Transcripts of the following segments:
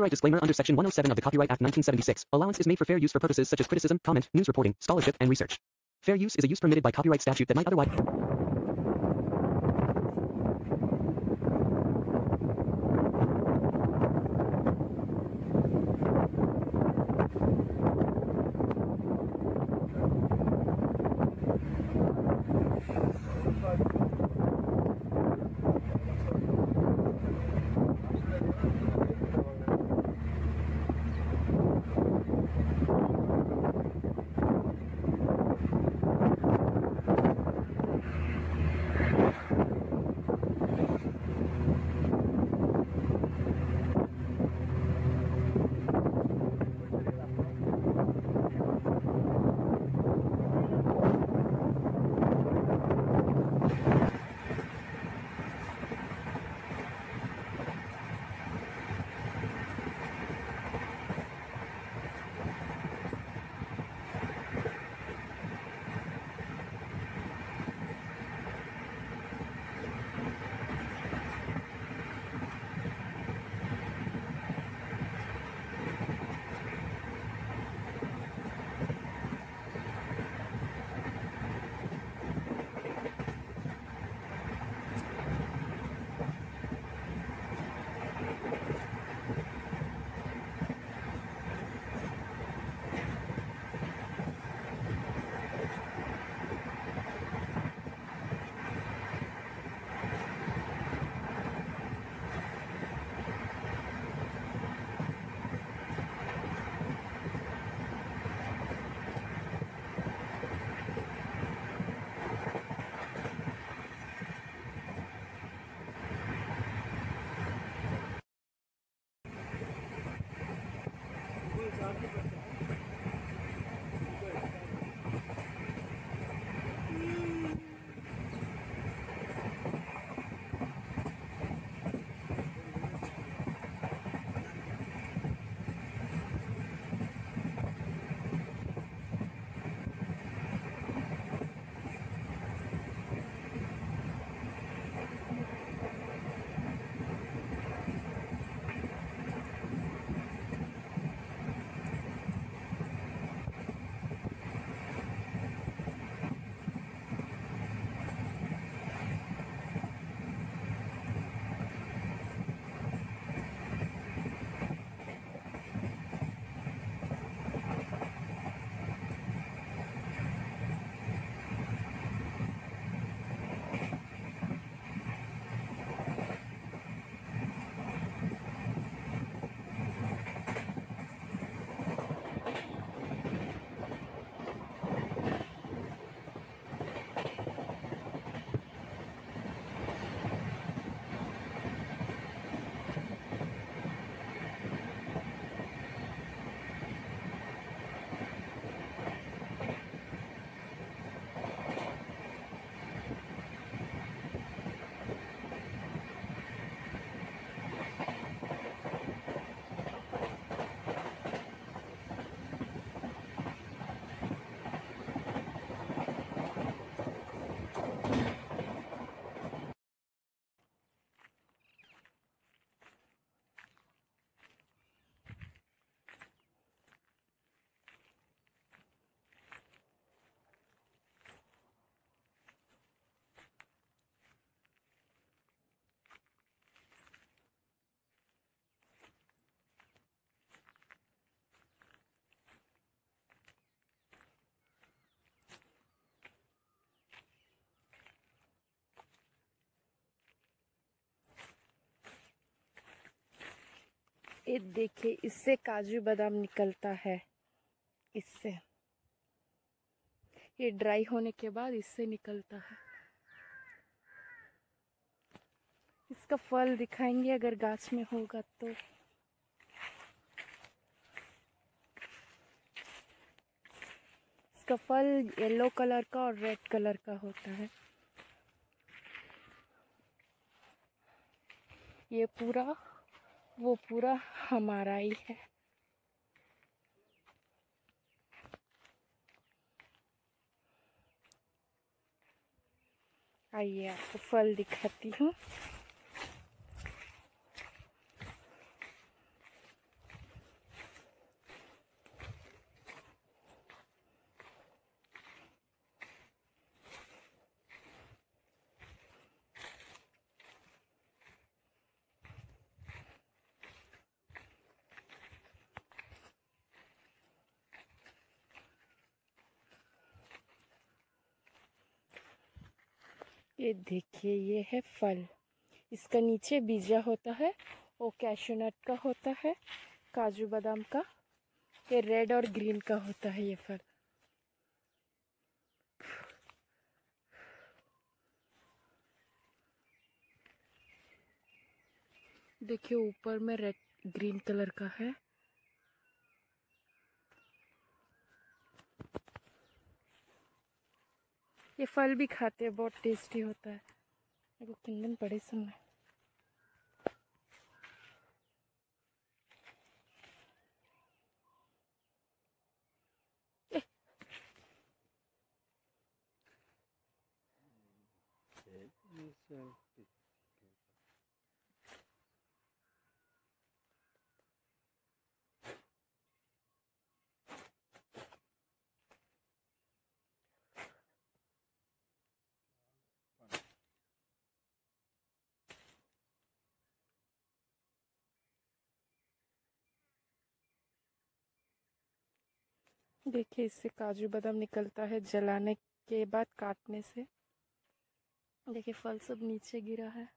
Copyright disclaimer under Section 107 of the Copyright Act 1976. Allowance is made for fair use for purposes such as criticism, comment, news reporting, scholarship, and research. Fair use is a use permitted by copyright statute that might otherwise. ये देखिए, इससे काजू बादाम निकलता है। इससे। ये dry होने के बाद इससे निकलता है। इसका फल दिखाएँगे अगर गाछ में होगा तो। इसका फल येलो कलर का और रेड कलर का होता है। ये पूरा वो पूरा हमारा ही है। आइए आपको फल दिखाती हूँ। ये देखिए, ये है फल। इसका नीचे बीजा होता है वो कैशोनट का होता है, काजू बादाम का। ये रेड और ग्रीन का होता है ये फल। देखिए, ऊपर में रेड ग्रीन कलर का है। ये फल भी खाते हैं बहुत टेस्टी होता है। देखो किंदन पड़े सुनना देखिए, इससे काजू बादाम निकलता है जलाने के बाद काटने से। देखिए, फल सब नीचे गिरा है।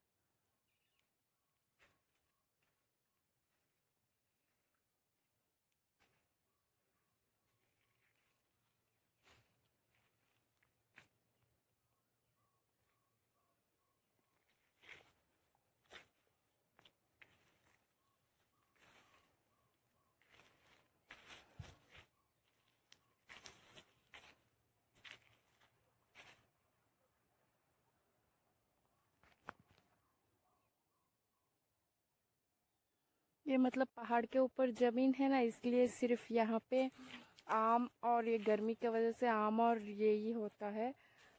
ये मतलब पहाड़ के ऊपर ज़मीन है ना, इसलिए सिर्फ़ यहाँ पे आम और ये गर्मी की वजह से आम और ये ही होता है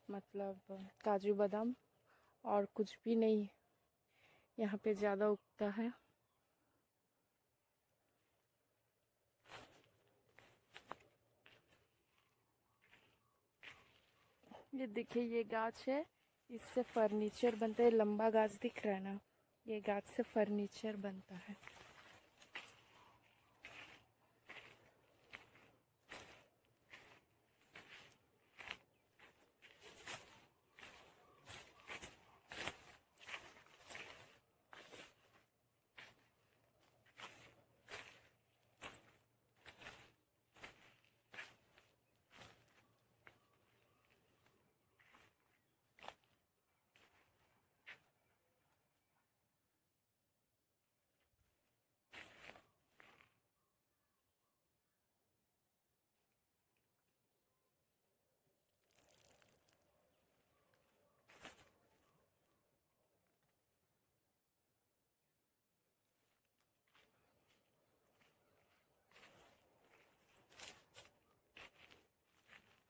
मतलब काजू बादाम और कुछ भी नहीं यहाँ पे ज़्यादा उगता है। ये देखिए, ये गाछ है, इससे फर्नीचर बनता है लंबा गाछ दिख रहा है ना, ये गाछ से फर्नीचर बनता है।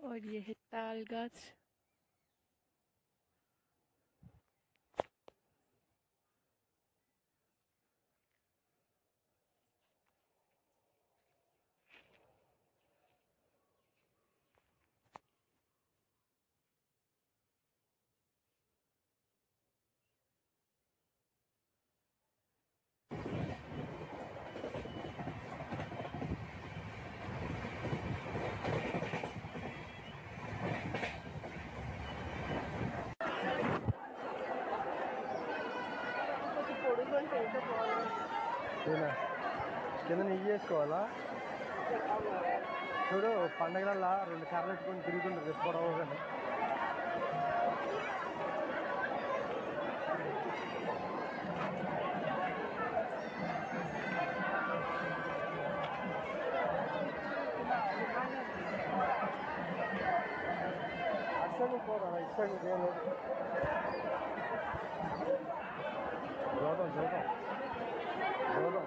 और ये है ताल गाछ కింద నెయ్యి వేసుకోవాలా చూడు పండగలల్లా రెండు కర్రలు పెట్టుకొని తిరుగుతుంటారు రేపు కానీ అసలు పోరా ఇస్తాను నేను. చూద్దాం చూద్దాం చూద్దాం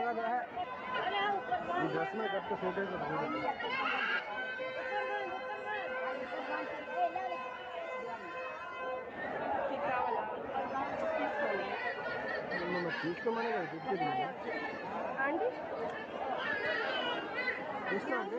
लग रहा है दस में कब तो छोटे किसको मानेगा किसको आंटी? किसको आंटी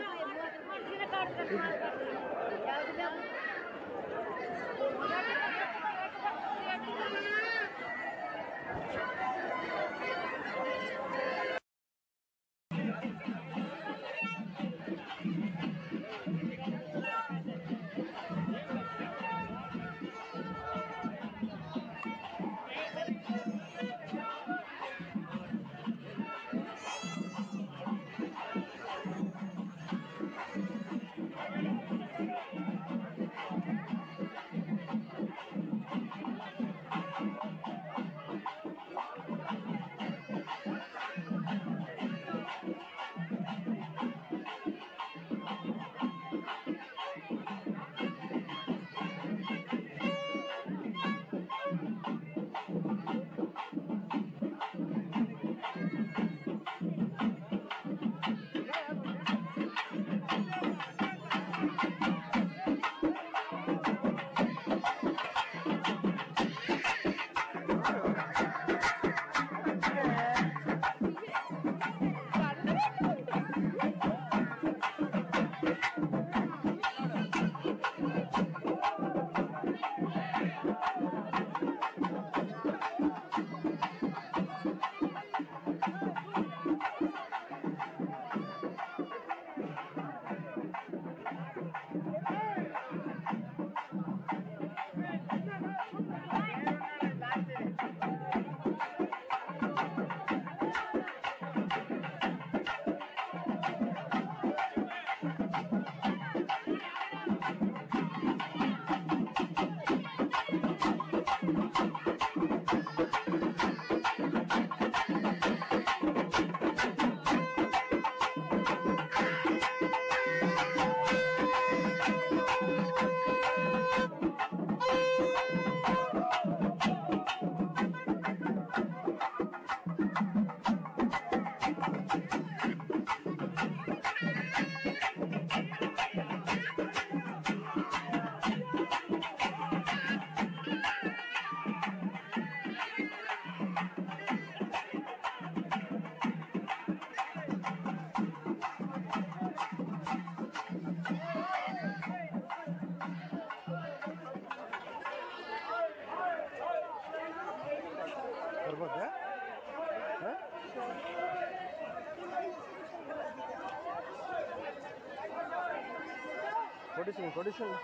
கொடிசுங்க கொடிசுங்க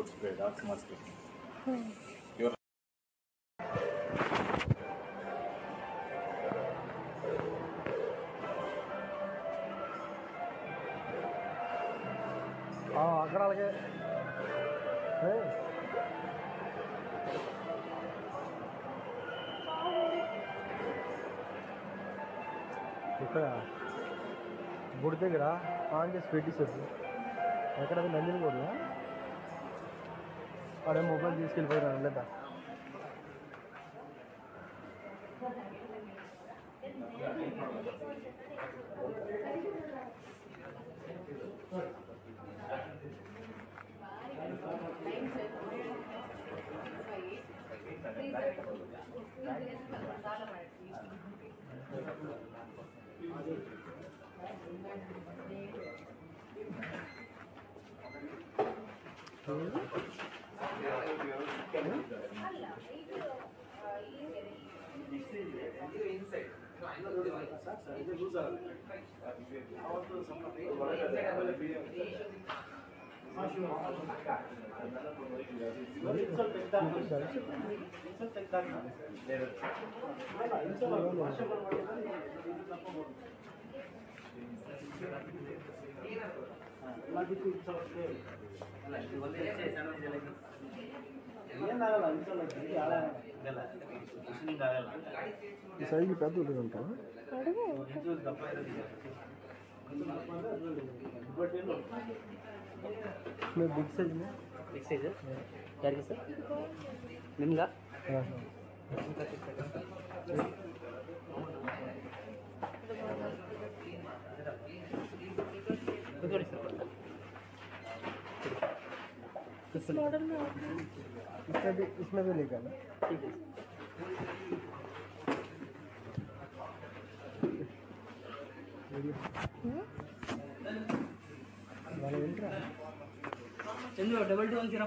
much అక్కడ అలాగే. ఇక్కడ గుడి దగ్గర ఆన్ చేసి పెట్టేసేది ఎక్కడ నందిని కూడా പഴയ മൊബൈൽ യൂസ് ചെയ്യപ്പെടുന്നുണ്ടല്ലേ మళ్ళీ ಏನಾಗಲ್ಲ ಅನ್ಸಲ್ಲ ಕಿವಿ ಹಾಳಾಗಲ್ಲ ಮಿಷನಿಂಗ್ ಆಗಲ್ಲ ಈ ಸೈಜ್ಗೆ ಪೆದ್ದು ಉಂಟ ಹೆಚ್ಚು ದಪ್ಪ ಇರೋದಿಲ್ಲ इसमें बिग साइज़ में बिग साइज़ है यार कैसे निम्गा हाँ हाँ किस मॉडल में इसमें भी इसमें भी लेगा ना ठीक है। वाला मिल रहा। है Chandu double two one zero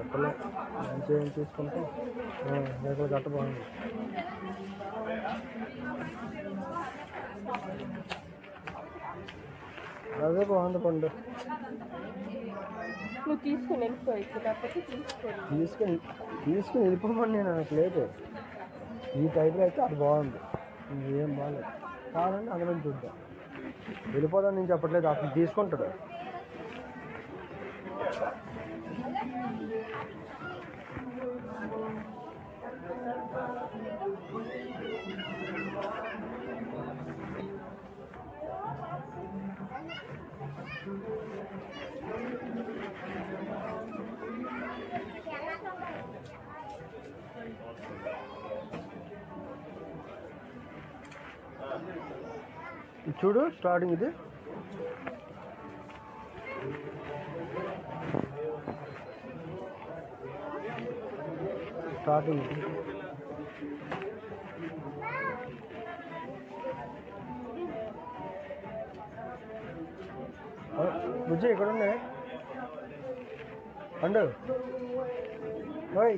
ఎక్కలే మంచిగా ఏం చూసుకుంటే రేకులు గట్ట బాగుంది అదే బాగుంది పండు. నువ్వు తీసుకుని కాకపోతే తీసుకొని తీసుకుని తీసుకుని వెళ్ళిపోమని నేను నాకు లేదు. ఈ టైప్లో అయితే అది బాగుంది. ఏం బాగాలేదు కావాలంటే అందులో చూద్దాం. వెళ్ళిపోదాం నేను చెప్పట్లేదు అతను తీసుకుంటాడు. చూడు స్టార్టింగ్ ఇది స్టార్టింగ్ ఇది ఆ, బుజ్జి ఇక్కడ ఉన్నాయి పండు ఓయ్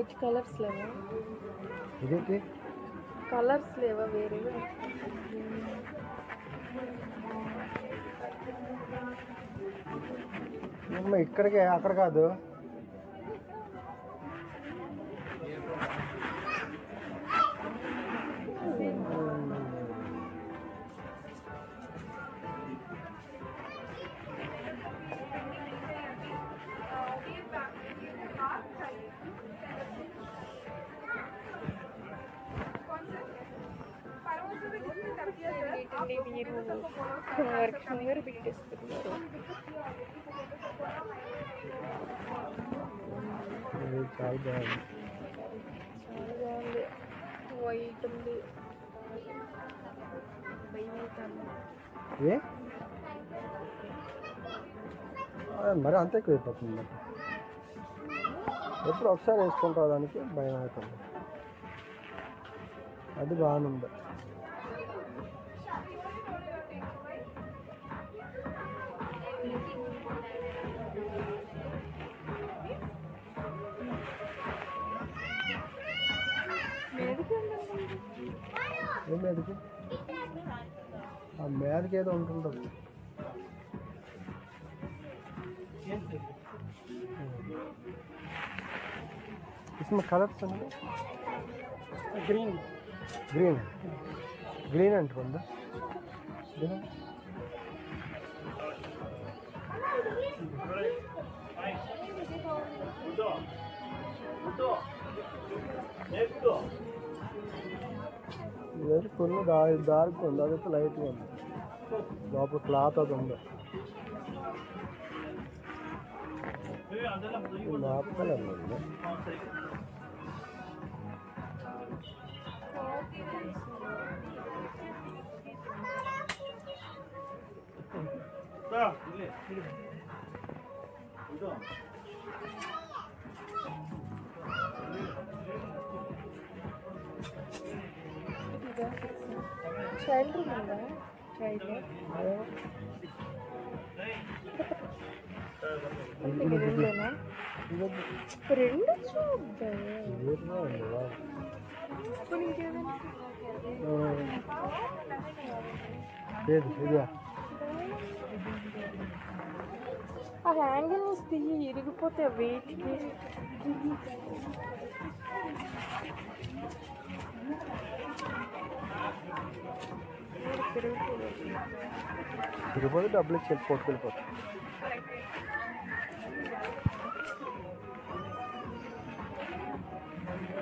వైట్ కలర్స్ లేవా? ఇదేంటి? కలర్స్ లేవా వేరే ఇక్కడికే అక్కడ కాదు. వర్క్ ఫింగర్ పెట్టేస్తున్నారు ఇది చాలా బాగుంది చాలా బాగుంది వైట్ ఉంది భయం అవుతుంది ఏ ఆ, మరి అంత ఎక్కువ అయిపోతుంది మరి. ఎప్పుడు ఒకసారి వేసుకుంటావు దానికి భయం అవుతుంది అది బాగుంది ఏం మీదకి ఆ మీదకి ఏదో ఉంటుంటుంది इसमें कलर्स గ్రీన్ గ్రీన్ గ్రీన్ అంటుందా ఇదైతే ఫుల్ డార్క్ డార్క్ ఉంది అదైతే లైట్గా ఉంది లోపల క్లాత్ అది ఉంది లోపల కలర్ చైల్డ్ రూమ్ ఉందా చైల్డ్ రెండు చూద్దా ఆ హ్యాంగిల్ దిగి ఇరిగిపోతే వెయిట్కి తిరిగిపోతే డబ్బులు ఇచ్చి వెళ్ళి పట్టుకెళ్ళిపోతాం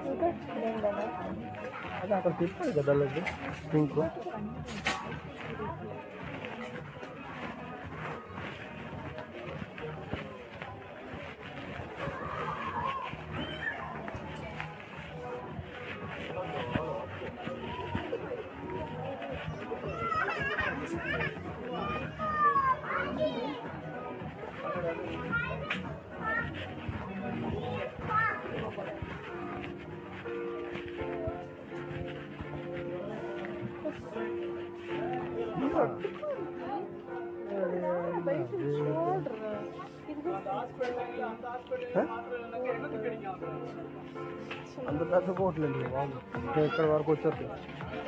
ఇంకా రెండేనా అది అక్కడ తిప్పాలి కదా లేదు పింక్ हाँ, हाँ, हाँ, अंदर पैसे कोट लेंगे वहाँ। वाह एक बार कोचर चलते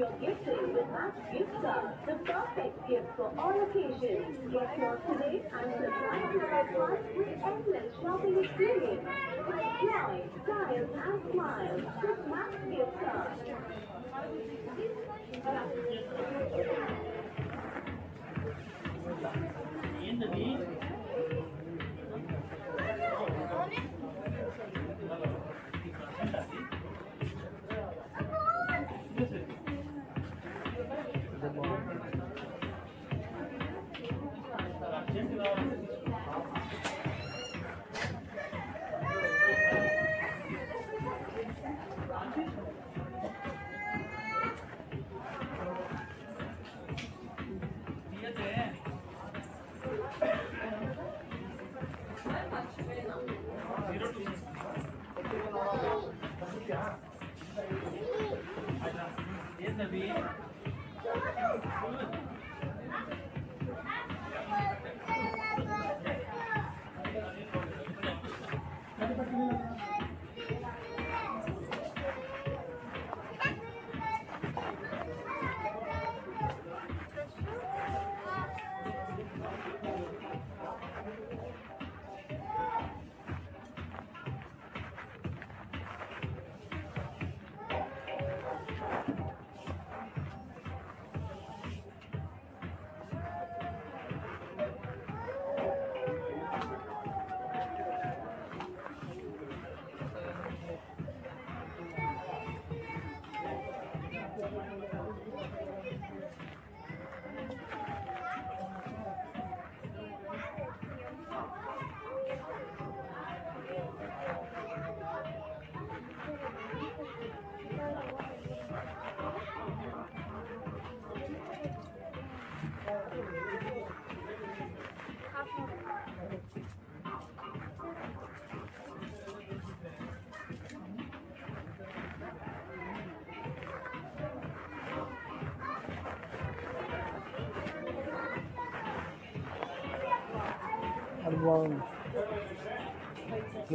your gifting with Ask Gift Card, the perfect gift for all occasions. Get yours today and surprise your advance with endless shopping experience. Joy, style, and smile with Max Gift Card. In the lead.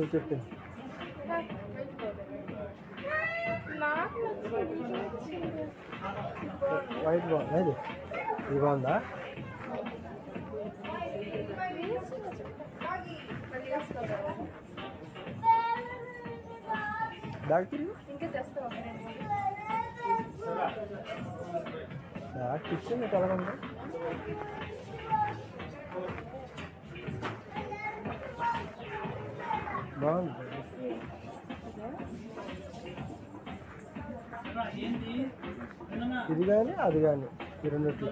చెప్పింది నాకు నచ్చింది. White బాగుంది ఇది ఇది బాగుందా bag తిరిగి ఇంకా తెస్తావా bag ఇచ్చింది కలగండి బాగుంది. ఇది కానీ అది కానీ ఈ రెండిట్లో.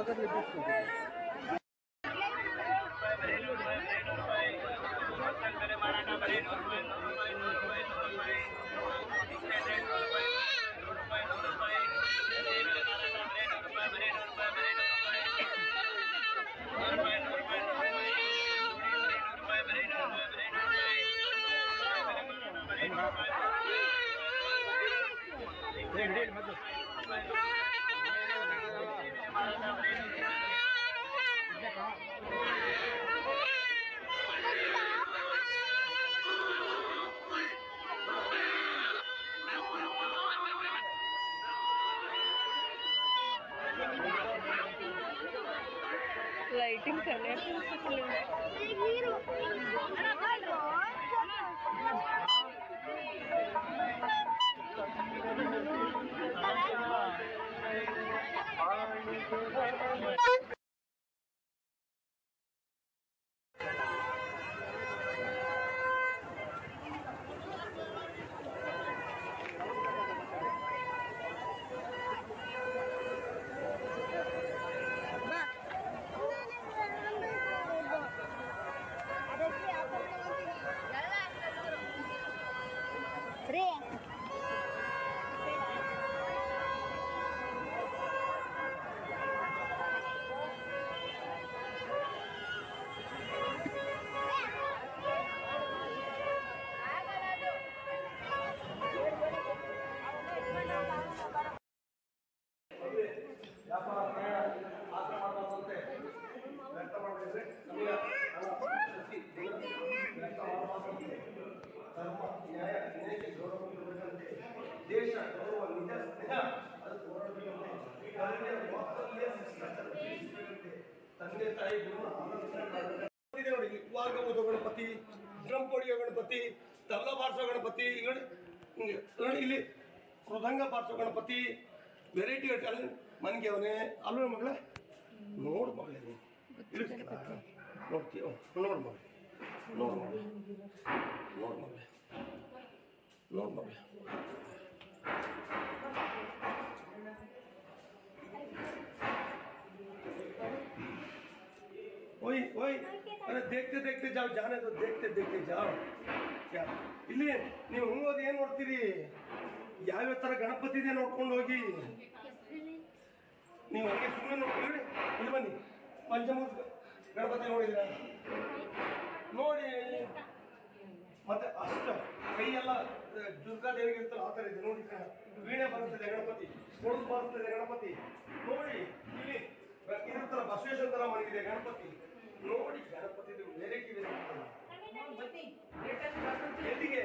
这个地方不来 लाइटिंग करने रहे सकले ಮೃದಂಗ ಬಾರಿಸೋ ಗಣಪತಿ ವೆರೈಟಿ ಅಲ್ಲಿ ಮನೆಗೆ ಅವನೇ ಅಲ್ವ ಮಗಳೇ ನೋಡು ಮಗಳೇ ನೀನು ಇಳಿಸ್ತೀರಾ? ನೋಡ್ತೀಯ ನೋಡು ಮಗಳೇ ನೋಡು ಮಗಳೇ ನೋಡು ಮಗಳೇ ನೋಡು ಮಗಳೇ ಓಯ್ ಓಯ್ अरे देखते देखते जाओ जाने तो देखते देखते जाओ क्या ಇಲ್ಲಿ ನೀವು ಹೋಗೋದು ಏನು ನೋಡ್ತೀರಿ ಯಾವ್ಯಾವ ಥರ ಗಣಪತಿ ಇದೆ ನೋಡ್ಕೊಂಡು ಹೋಗಿ ನೀವು ಹಂಗೆ ಸುಮ್ಮನೆ ನೋಡ್ಕೊಳ್ಳಿ ಇಲ್ಲಿ ಬನ್ನಿ ಪಂಚಮೂರ್ತಿ ಗಣಪತಿ ನೋಡಿದ್ರ ನೋಡಿ ಮತ್ತೆ ಅಷ್ಟ ಕೈಯೆಲ್ಲ ದುರ್ಗಾದೇವಿಗೆ ಇರ್ತಲ್ಲ ಆ ಥರ ಇದೆ ನೋಡಿ ಕಣ. ವೀಣೆ ಬರ್ತದೆ ಗಣಪತಿ ಕೊಡುದು ಬರ್ತದೆ ಗಣಪತಿ ನೋಡಿ ಇಲ್ಲಿ ಇದ್ರ ಬಸವೇಶ್ವರ ತರ ಮಲಗಿದೆ ಗಣಪತಿ ನೋಡಿ ಗಣಪತಿ ವೆರೈಟಿ ವೆರೈಟಿ ಎಲ್ಲಿಗೆ?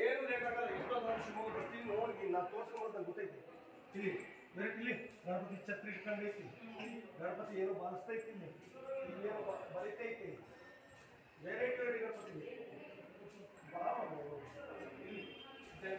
ಏನು ಬೇಕಾಗಲ್ಲ ಎಷ್ಟೋ ವರ್ಷ ಶಿವಮೊಗ್ಗ ಬರ್ತೀನಿ ನೋಡಿ ನಾ ತೋರ್ಸ್ಕೊಂಬಂತ ಗೊತ್ತೈತಿ? ಇಲ್ಲಿ ವೆರೈಟಿ ಇಲ್ಲಿ, ಗಣಪತಿ ಛತ್ರಿ ಇಟ್ಕೊಂಡೈತಿ. ಗಣಪತಿ ಏನು ಬಾರಿಸ್ತೈತಿ ಇಲ್ಲಿ. ಇಲ್ಲಿ ಏನೋ ಬ- ಬರಿತೈತಿ. Variety variety Ganapati. ಬಾ ಇಲ್ಲಿ ಜನ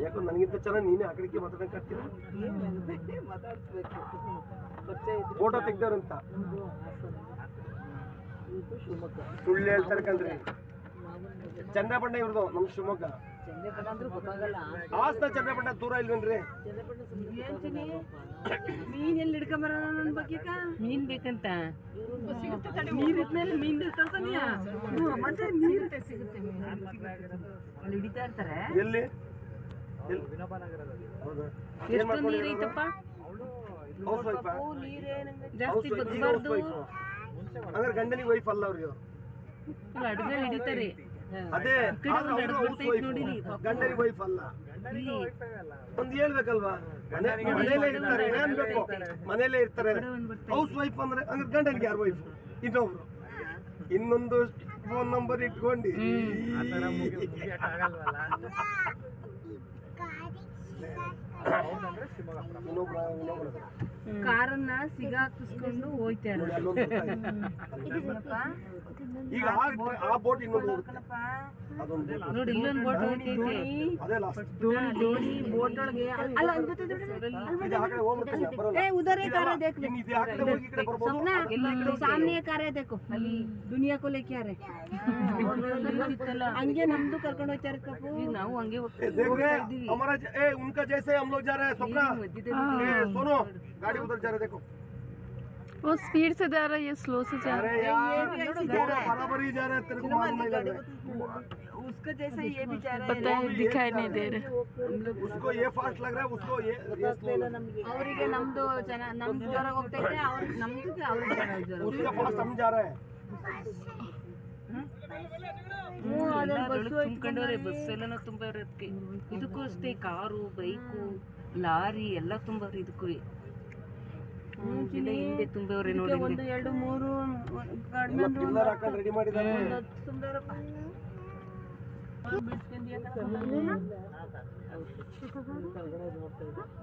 ಯಾಕೋ ನನಗಿಂತ ಚೆನ್ನಾಗಿ ನೀನೇ ಆ ಕಡೆಗೆ ಮಾತಾಡಕ್ಕೆ ಆಗ್ತಿಲ್ಲ? ಫೋಟೋ ತೆಗ್ದಾರಂತ ಸುಳ್ಳು ಹೇಳ್ತಾರೆ ಕಂದ್ರಿ ಚಂದ್ರಬಣ್ಣ ಇವ್ರದು ನಮ್ಮ ಶಿವಮೊಗ್ಗ. ಚಂದ್ರಪಟ್ಟ ದೂರ ಇಲ್ವೇನ್ರಿ? ಮೀನ್ ಎಲ್ಲಿ ಹಿಡ್ಕೊಂಬರ ನನ್ ಬಗ್ಗೆ ಮೀನ್ ಬೇಕಂತ. ನೀರ್ ಇದ್ಮೇಲೆ ಮೀನ್. ತರ್ತಾನಿಯ ಮತ್ತೆ ನೀರ್ ಸಿಗುತ್ತೆ ಮೀನ್. ಅಲ್ಲಿ ಹಿಡಿತಾ ಇರ್ತಾರೆ. ಎಲ್ಲಿ? ಎಷ್ಟು ನೀರ್? ಐತಪ್ಪ? ಜಾಸ್ತಿ ಬಗ್ಬಾರ್ದು ಗಂಡನಿಗೆ ವೈಫ್ ಅಲ್ಲ ಅವ್ರಿಗೆ ಅಡ್ಗೆ ಹಿಡಿತಾರೆ. ಅದೇ. ಗಂಡನಿಗೆ ವೈಫ್ ಅಲ್ಲ. ಒಂದ್ ಹೇಳ್ಬೇಕಲ್ವಾ? ಮನೆ ಮನೇಲೆ ಇರ್ತಾರೆ ಏನ್ ಬೇಕು? ಮನೇಲೆ ಇರ್ತಾರೆ. ಹೌಸ್ ವೈಫ್ ಅಂದ್ರೆ ಅಂದ್ರೆ ಗಂಡನಿಗೆ ಯಾರು ವೈಫ್? ಇನ್ನೊಬ್ರು. ಇನ್ನೊಂದು ಫೋನ್ ನಂಬರ್ ಇಟ್ಕೊಂಡು ಕಾರನ್ನ ಸಿಗಾಕಿಸ್ಕೊಂಡು ಹೋಯ್ತಾರೆ ಈಗ ಆ ಬೋಟ್ ಇನ್ನೊಂದು उधर एक आ देख सपना सामने एक आ रहा है देखो दुनिया को लेके आ रहे हंगे नमद कर्क हमारा उनका जैसे हम लोग जा रहे हैं सपना सोनो गाड़ी उधर जा रहे देखो वो स्पीड से जा रहा है ये स्लो से जा रहा अरे यार दोनों बराबर ही जा रहे हैं तेरे को मालूम नहीं लग रहा है उसका जैसा ये भी जा है पता है दिखाई नहीं दे रहा उसको ये फास्ट लग रहा है उसको ये ये slow लग रहा है। ಅವರಿಗೆ ನಮ್ದು ಚೆನ್ನಾಗಿ ನಮ್ದು ಜ್ವರ ಹೋಗ್ತೈತೆ ಅವ್ರ ನಮ್ದು ಅವ್ರಿಗೆ ಚೆನ್ನಾಗಿ ಜ್ವರ उसका फास्ट हम जा रहे हैं ತುಂಬ್ಕೊಂಡವ್ರೆ ಬಸ್ ಎಲ್ಲ ತುಂಬವ್ರೆ ಅದಕ್ಕೆ ಇದಕ್ಕೂ ಅಷ್ಟೇ ಕಾರು ಬೈಕು ಲಾರಿ ಎಲ್ಲ ತುಂಬವ್ರೆ ಇದಕ್ಕೂ ಇಲ್ಲ ಹಿಂದೆ ತುಂಬವ್ರೆ ನೋಡಿ ಒಂದು ಎರಡು ಮೂರು ಎಲ್ಲ ರೆಡಿ ಮಾಡಿದ್ದಾರೆ.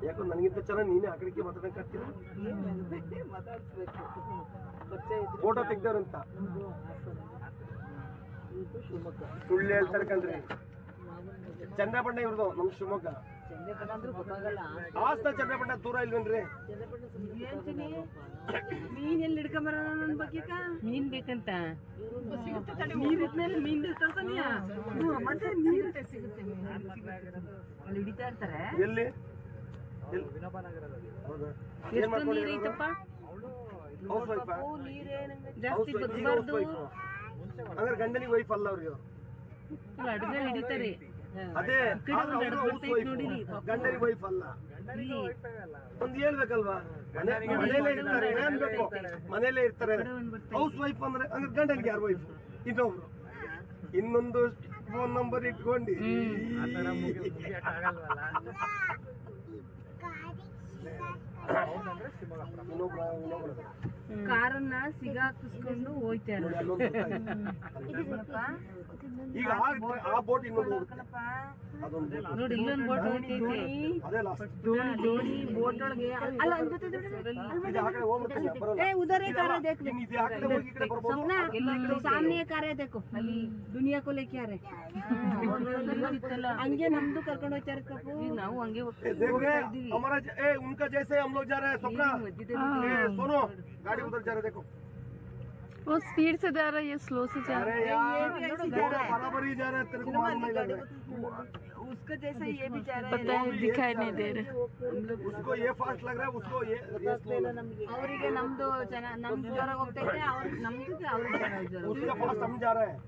ಯಾಕೋ ನನಗಿಂತ ಚೆನ್ನಾಗಿ ನೀನೇ ಆ ಕಡೆಗೆ ಮಾತಾಡಕ್ಕೆ ಆಗ್ತಿಲ್ಲ ಫೋಟೋ ತೆಗ್ದವ್ರಂತ. ಸುಳ್ಳು ಹೇಳ್ತಾರೆ ಕಣ್ರಿ. ಚಂದ್ರಬಣ್ಣ ಇವ್ರದು ನಮ್ ಶಿವಮೊಗ್ಗ. ಹಾಸನ ಚಂದ್ರಪಟ್ಟ ದೂರ ಇಲ್ವೇನ್ರಿ? ಮೀನ್ ಎಲ್ಲಿ ಹಿಡ್ಕೊಂಬರ ನನ್ ಬಗ್ಗೆ ಮೀನ್ ಬೇಕಂತ. ನೀರ್ ಇದ್ಮೇಲೆ ಮೀನ್ ಮತ್ತೆ ನೀರ್ ಸಿಗುತ್ತೆ ಮೀನ್. ಅಲ್ಲಿ ಹಿಡಿತಾ ಇರ್ತಾರೆ. ಎಲ್ಲಿ? ಎಷ್ಟು ನೀರ್? ಐತಪ್ಪ? ಜಾಸ್ತಿ ಗಂಡನಿಗೆ ವೈಫ್ ಅಲ್ಲ ಅವ್ರಿಗೆ? ಅಡ್ಗೆ ಹಿಡಿತಾರೆ. ಅದೇ. ಗಂಡನಿಗೆ ವೈಫ್ ಅಲ್ಲ. ಒಂದು ಹೇಳ್ಬೇಕಲ್ವಾ? ಮನೆ ಮನೇಲೆ ಇರ್ತಾರೆ ಏನ್ ಬೇಕು? ಮನೇಲೆ ಇರ್ತಾರೆ. ಹೌಸ್ ವೈಫ್ ಅಂದ್ರೆ ಅಂದ್ರೆ ಗಂಡನಿಗೆ ಯಾರು ವೈಫ್ ಇನ್ನೊಬ್ರು. ಇನ್ನೊಂದು ಫೋನ್ ನಂಬರ್ ಇಟ್ಕೊಂಡು ಕಾರನ್ನ ಸಿಗಾಕಿಸ್ಕೊಂಡು ಹೋಯ್ತಾರೆ ಈಗ ಆ ಬೋಟ್ ಇನ್ನೊಂದು उधर एक आ रहा देख सपना सामने एक आ रहा देखो दुनिया को लेके आ रहे हंगे नमदू कर हमारा उनका जैसे हम लोग जा रहे हैं सपना सोनो गाड़ी उधर जा रहे देखो वो स्पीड से जा रहा है ये स्लो से जा रहा अरे यार दोनों बराबर ही जा रहे हैं तेरे को मालूम नहीं लग रहा है उसका जैसा ये भी जा है पता है दिखाई नहीं दे रहा उसको ये फास्ट लग रहा है उसको ये ये slow लग रहा है। ಅವರಿಗೆ ನಮ್ದು ಚೆನ್ನಾಗಿ ನಮ್ದು ಜ್ವರ ಹೋಗ್ತೈತೆ ಅವ್ರ ನಮ್ದು ಅವ್ರಿಗೆ ಚೆನ್ನಾಗಿ ಜ್ವರ उसका फास्ट हम जा रहे हैं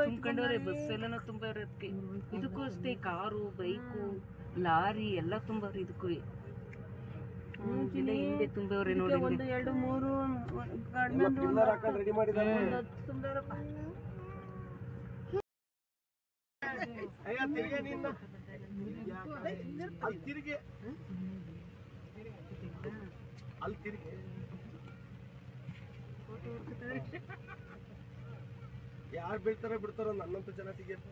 ತುಂಬ್ಕೊಂಡವ್ರೆ ಬಸ್ ಎಲ್ಲ ತುಂಬವ್ರೆ ಅದಕ್ಕೆ ಇದಕ್ಕೂ ಅಷ್ಟೇ ಕಾರು ಬೈಕು ಲಾರಿ ಎಲ್ಲ ತುಂಬವ್ರೆ ಇದಕ್ಕೂ ಇಲ್ಲ ಹಿಂದೆ ತುಂಬವ್ರೆ ನೋಡಿ ಒಂದು ಎರಡು ಮೂರು ಎಲ್ಲ ಪಿಲ್ಲರ್ ಹಾಕೊಂಡು ರೆಡಿ ಮಾಡಿದ್ದಾರೆ ಅಯ್ಯ ತಿರ್ಗೆ ನಿನ್ನ ಅಲ್ಲಿ ತಿರುಗಿ. ಅಲ್ಲಿ ತಿರುಗಿ. ಯಾರು ಬೀಳ್ತಾರೋ ಬಿಡ್ತಾರೋ ನನ್ನಂತ ಜನ ತೆಗಿಯಪ್ಪ